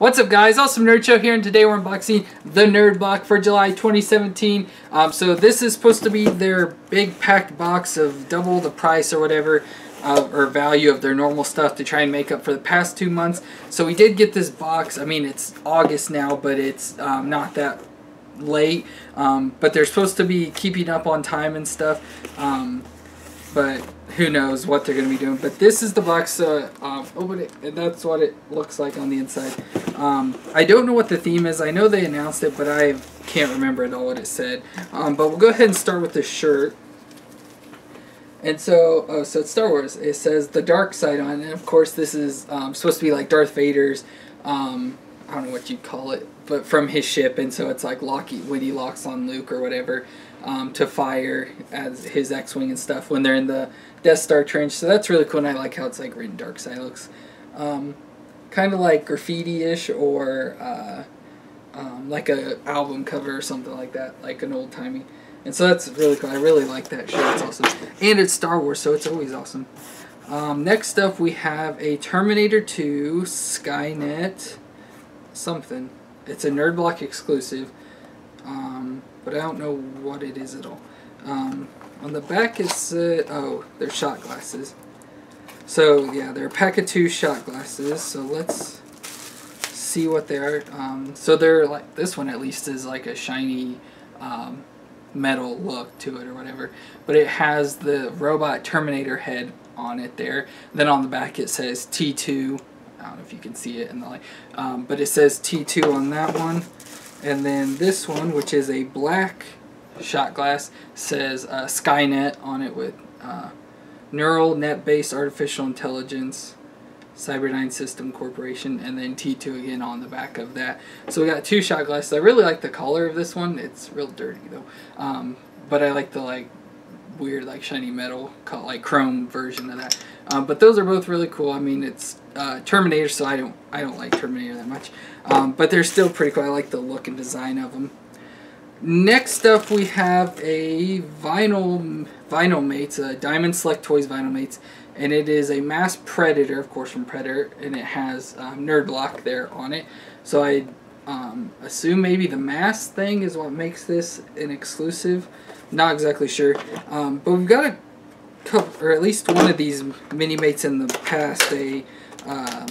What's up guys, Awesome Nerd Show here and today we're unboxing the Nerd Block for July 2017. Um, so this is supposed to be their big packed box of double the price or whatever uh, or value of their normal stuff to try and make up for the past two months. So we did get this box, I mean it's August now but it's um, not that late. Um, but they're supposed to be keeping up on time and stuff. But who knows what they're going to be doing. But this is the box. Uh, um, open it, and that's what it looks like on the inside. Um, I don't know what the theme is. I know they announced it, but I can't remember at all what it said. Um, but we'll go ahead and start with the shirt. And so, oh, so it's Star Wars. It says the dark side on it. And of course, this is um, supposed to be like Darth Vader's. Um, I don't know what you'd call it, but from his ship, and so it's like Locky when he locks on Luke or whatever um, to fire as his X-wing and stuff when they're in the Death Star trench. So that's really cool, and I like how it's like written dark side. Looks um, kind of like graffiti-ish or uh, um, like a album cover or something like that, like an old timey. And so that's really cool. I really like that shirt. It's awesome, and it's Star Wars, so it's always awesome. Um, next up, we have a Terminator 2 Skynet something. It's a Nerd Block exclusive. Um, but I don't know what it is at all. Um, on the back it's, uh, oh, they're shot glasses. So yeah, they're a pack of two shot glasses. So let's see what they are. Um, so they're like, this one at least is like a shiny um, metal look to it or whatever. But it has the robot Terminator head on it there. Then on the back it says T2. I don't know if you can see it in the light. Um, but it says T2 on that one. And then this one, which is a black shot glass, says uh, Skynet on it with uh, Neural Net-Based Artificial Intelligence, Cyberdyne System Corporation, and then T2 again on the back of that. So we got two shot glasses. I really like the color of this one. It's real dirty though. Um, but I like the like weird like shiny metal called, like chrome version of that. Um, but those are both really cool. I mean, it's uh, Terminator, so I don't I don't like Terminator that much. Um, but they're still pretty cool. I like the look and design of them. Next up, we have a vinyl Vinimates, a Diamond Select Toys Vinimates, and it is a mass Predator, of course from Predator, and it has um, Nerd Block there on it. So I um, assume maybe the mass thing is what makes this an exclusive. Not exactly sure, um, but we've got a couple, or at least one of these Minimates in the past. A um,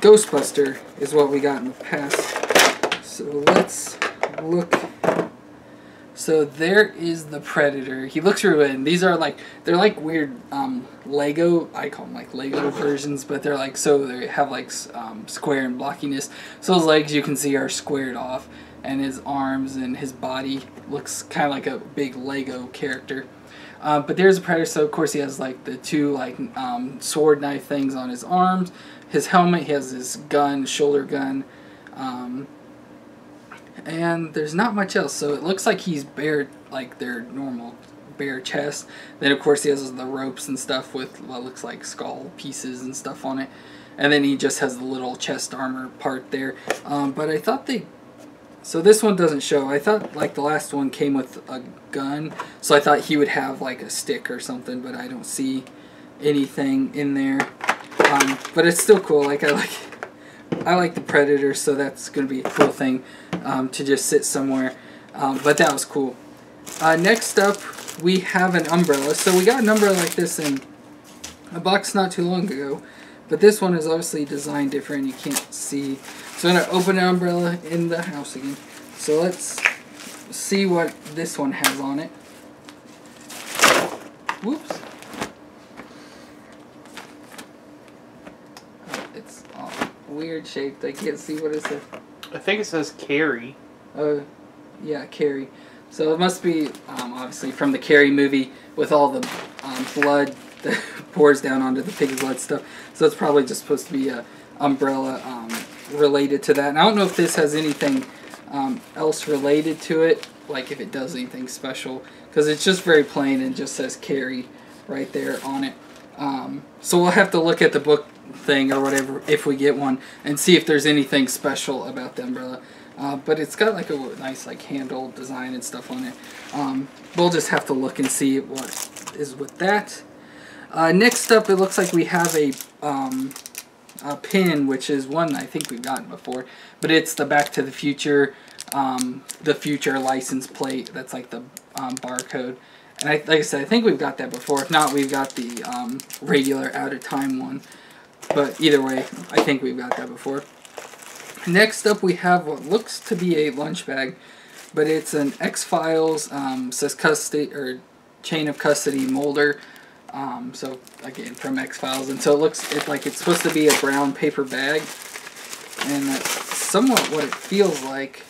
Ghostbuster is what we got in the past. So let's look. So there is the Predator. He looks really good. These are like, they're like weird um, Lego, I call them like Lego versions, but they're like, so they have like um, square and blockiness. So his legs you can see are squared off and his arms and his body looks kind of like a big Lego character. Uh, but there's a Predator, so of course he has like the two like um, sword knife things on his arms. His helmet, he has his gun, shoulder gun. And there's not much else, so it looks like he's bare, like their normal bare chest. Then of course he has the ropes and stuff with what looks like skull pieces and stuff on it. And then he just has the little chest armor part there. Um, but I thought they so this one doesn't show. I thought like the last one came with a gun, so I thought he would have like a stick or something, but I don't see anything in there. Um, but it's still cool. Like I like, I like the Predator, so that's gonna be a cool thing um, to just sit somewhere. Um, but that was cool. Uh, next up, we have an umbrella. So we got an umbrella like this in a box not too long ago, but this one is obviously designed different. You can't see so I'm going to open an umbrella in the house again. So let's see what this one has on it. Whoops. Oh, it's all weird shaped. I can't see what it says. I think it says Carrie. Oh, uh, yeah, Carrie. So it must be, um, obviously, from the Carrie movie with all the um, blood that pours down onto the pig's blood stuff. So it's probably just supposed to be a umbrella um, related to that. And I don't know if this has anything um, else related to it, like if it does anything special, because it's just very plain and just says Carrie right there on it. Um, so we'll have to look at the book thing or whatever if we get one and see if there's anything special about the umbrella. Uh, but it's got like a nice like handle design and stuff on it. Um, we'll just have to look and see what is with that. Uh, next up, it looks like we have a um, uh, pin, which is one I think we've gotten before, but it's the Back to the Future, um, the future license plate. That's like the um, barcode. And I, like I said, I think we've got that before. If not, we've got the um, regular out of time one. But either way, I think we've got that before. Next up, we have what looks to be a lunch bag, but it's an X Files um, says custody or chain of custody Mulder. Um, so again, from X Files, and so it looks it, like it's supposed to be a brown paper bag, and that's somewhat what it feels like.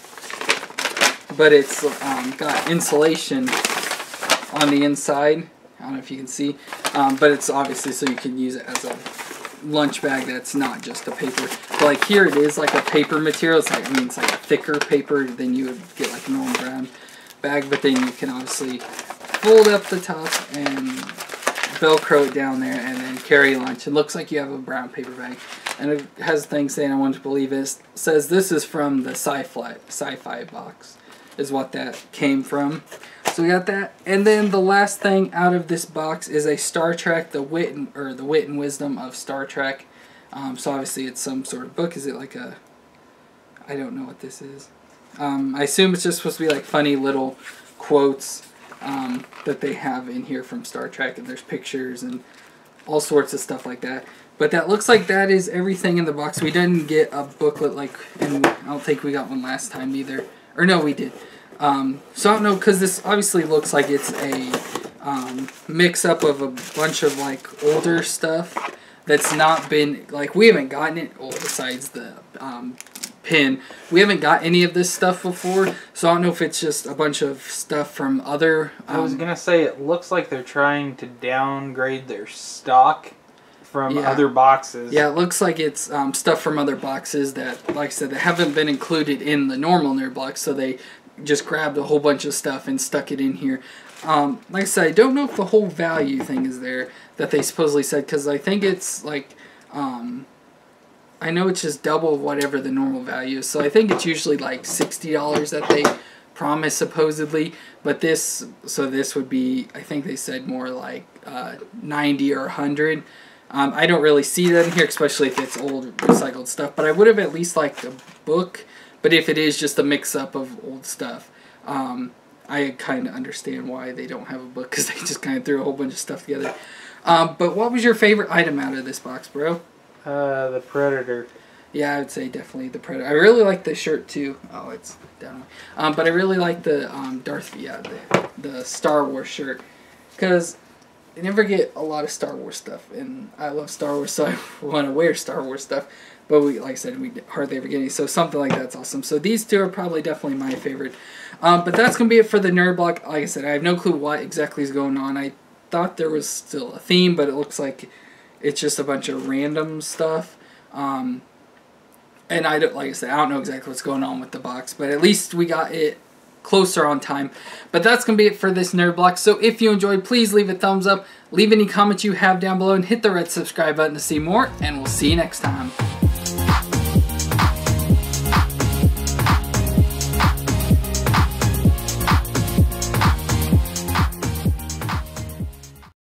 But it's um, got insulation on the inside. I don't know if you can see, um, but it's obviously so you can use it as a lunch bag that's not just a paper. But like here it is like a paper material. It's like I mean it's like a thicker paper than you would get like a normal brown bag. But then you can obviously fold up the top and velcro it down there and then carry lunch. It looks like you have a brown paper bag. And it has a thing saying I want to believe it says this is from the sci-fi sci-fi box is what that came from. We got that, and then the last thing out of this box is a Star Trek, the wit and, or the wit and wisdom of Star Trek. Um, so obviously it's some sort of book. Is it like a? I don't know what this is. Um, I assume it's just supposed to be like funny little quotes um, that they have in here from Star Trek, and there's pictures and all sorts of stuff like that. But that looks like that is everything in the box. We didn't get a booklet like, and I don't think we got one last time either. Or no, we did. Um, so I don't know, because this obviously looks like it's a um, mix-up of a bunch of, like, older stuff that's not been, like, we haven't gotten it, well, besides the um, pin, we haven't got any of this stuff before, so I don't know if it's just a bunch of stuff from other... I was um, gonna say it looks like they're trying to downgrade their stock from Yeah. other boxes. Yeah, it looks like it's um, stuff from other boxes that, like I said, that haven't been included in the normal nerd box, so they just grabbed a whole bunch of stuff and stuck it in here. Um, like I said, I don't know if the whole value thing is there that they supposedly said, because I think it's like, um, I know it's just double whatever the normal value is, so I think it's usually like $60 that they promise supposedly, but this, so this would be, I think they said more like uh, 90 or 100 um, I don't really see that in here, especially if it's old recycled stuff. But I would have at least liked a book. But if it is just a mix up of old stuff, um, I kind of understand why they don't have a book because they just kind of threw a whole bunch of stuff together. Um, but what was your favorite item out of this box, bro? Uh, the Predator. Yeah, I would say definitely the Predator. I really like the shirt too. Oh, it's down. Um, but I really like the um, Darth yeah, the the Star Wars shirt because I never get a lot of Star Wars stuff, and I love Star Wars, so I want to wear Star Wars stuff. But we, like I said, we hardly ever get any. So something like that's awesome. So these two are probably definitely my favorite. Um, but that's gonna be it for the nerd block. Like I said, I have no clue what exactly is going on. I thought there was still a theme, but it looks like it's just a bunch of random stuff. Um, and I don't, like I said, I don't know exactly what's going on with the box, but at least we got it closer on time. But that's going to be it for this nerd block. So if you enjoyed, please leave a thumbs up, leave any comments you have down below, and hit the red subscribe button to see more, and we'll see you next time.